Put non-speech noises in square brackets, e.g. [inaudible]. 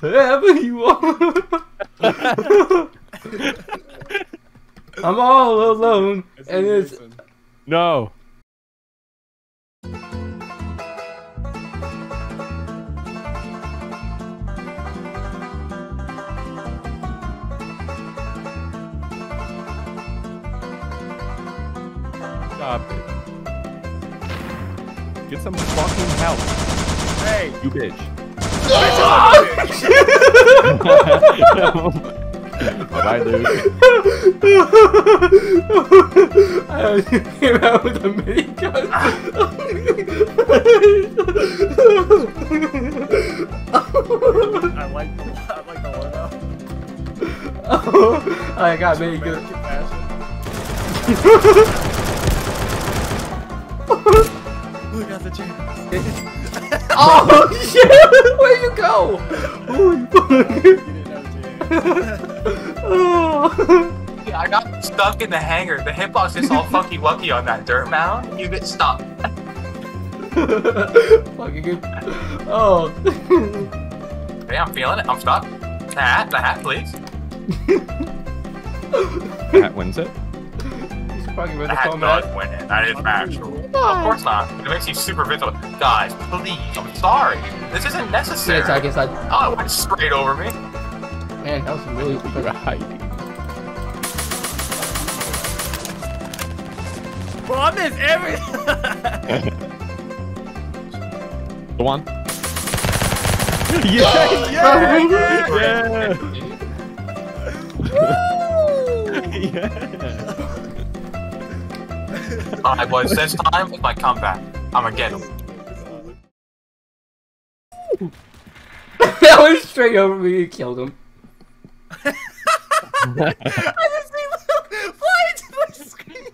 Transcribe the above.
Wherever you are. I'm all alone, and it's No. Stop it. Get some fucking help. Hey! You bitch. Bye, bye, dude. I came out with a minigun. I like the I like the logo. oh, [laughs] I got minigun. American fashion. Look at the chance. [laughs] Oh [laughs] shit! Where'd you go? Oh, you fuck. You didn't have a chance. Yeah, I got stuck in the hangar. The hitbox is all [laughs] funky wucky on that dirt mound. You get stuck. Fucking good. Oh. [laughs] Hey, I'm feeling it. I'm stuck. The hat, the hat, please. That wins it. He's fucking with The the hat phone does win it. That is factual. Of course not. It makes you super visible. Guys, please, I'm sorry. This isn't necessary. Attack inside. Oh, it went straight over me. Man, that was really Right. Well, I miss every. [laughs] Go on. [laughs] Yeah! Oh, yeah! yeah! [laughs] Alright, boys, this time is my comeback. I'm gonna get him. that went straight over me and killed him. [laughs] [laughs] I just see Luke fly into my screen.